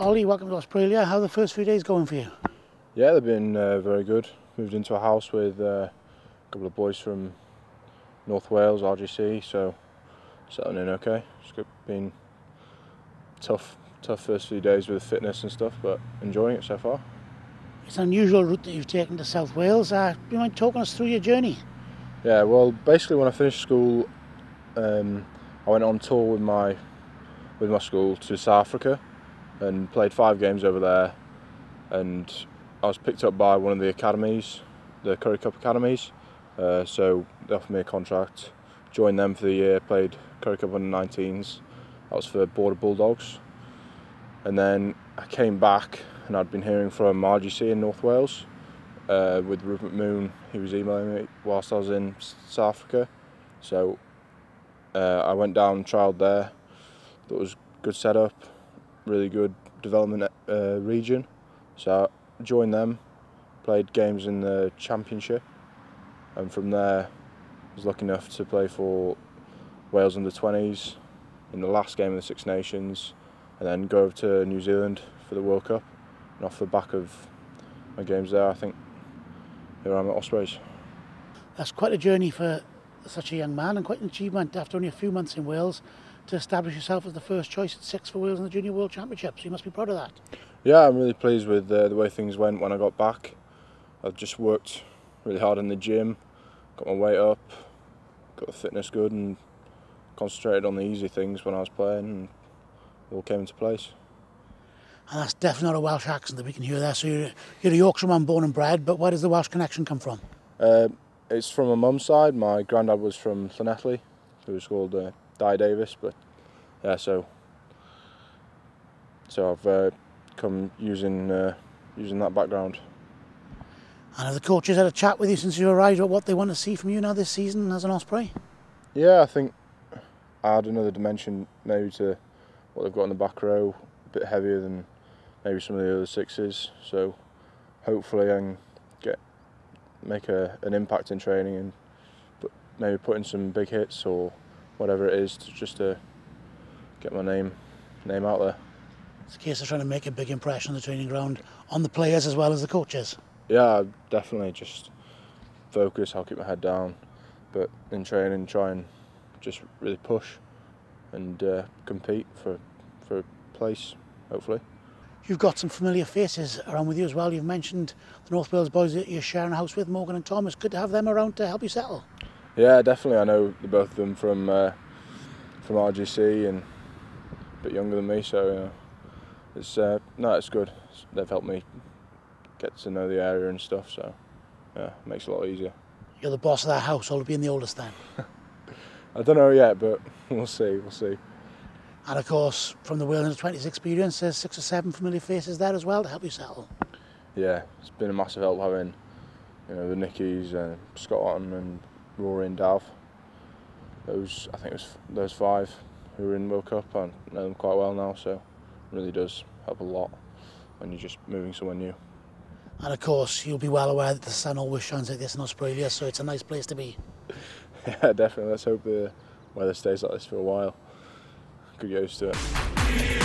Olly, welcome to Ospreylia. How are the first few days going for you? Yeah, they've been uh, very good. Moved into a house with uh, a couple of boys from North Wales, RGC, so settling in okay. It's been tough, tough first few days with fitness and stuff, but enjoying it so far. It's an unusual route that you've taken to South Wales. Uh, do you mind talking us through your journey? Yeah, well, basically when I finished school, um, I went on tour with my with my school to South Africa and played five games over there. And I was picked up by one of the academies, the Currie Cup academies. Uh, so they offered me a contract, joined them for the year, played Currie Cup under 19s. That was for Border Bulldogs. And then I came back and I'd been hearing from RGC in North Wales uh, with Rupert Moon. He was emailing me whilst I was in South Africa. So uh, I went down, and trialled there. That was good setup, really good development uh, region. So I joined them, played games in the championship, and from there was lucky enough to play for Wales under 20s in the last game of the Six Nations, and then go over to New Zealand for the World Cup. And off the back of my games there, I think here I am at Ospreys. That's quite a journey for such a young man and quite an achievement after only a few months in Wales to establish yourself as the first choice at six for Wales in the Junior World Championships. You must be proud of that. Yeah, I'm really pleased with uh, the way things went when I got back. I've just worked really hard in the gym, got my weight up, got the fitness good, and concentrated on the easy things when I was playing, and it all came into place. And that's definitely not a Welsh accent that we can hear there. So you're, you're a Yorkshireman born and bred, but where does the Welsh connection come from? Uh, it's from my mum's side. My granddad was from Llanelli, who was called uh, Di Davis, but yeah, so so I've uh, come using uh, using that background. And have the coaches had a chat with you since you arrived about what they want to see from you now this season as an Osprey? Yeah, I think add another dimension maybe to what they've got in the back row, a bit heavier than maybe some of the other sixes. So hopefully I can get make a, an impact in training and maybe put in some big hits or whatever it is to just to get my name name out there. It's a case of trying to make a big impression on the training ground on the players as well as the coaches. Yeah, definitely just focus. I'll keep my head down, but in training, try and just really push and uh, compete for for a place, hopefully. You've got some familiar faces around with you as well. You've mentioned the North Wales boys that you're sharing a house with, Morgan and Thomas. Good to have them around to help you settle. Yeah, definitely. I know both of them from uh, from RGC and a bit younger than me, so you know, it's uh, no, it's good. They've helped me get to know the area and stuff, so yeah, it makes it a lot easier. You're the boss of that house, or being the oldest then? I don't know yet, but we'll see. We'll see. And of course, from the Wales 20s experience, there's six or seven familiar faces there as well to help you settle. Yeah, it's been a massive help having, you know, the Nickies, and Scott Otten and Rory and Dav. Those, I think it was those five who were in World Cup. I know them quite well now, so it really does help a lot when you're just moving somewhere new. And of course, you'll be well aware that the sun always shines like this in Ospreylia, so it's a nice place to be. yeah, definitely. Let's hope the weather stays like this for a while. Could get used to it.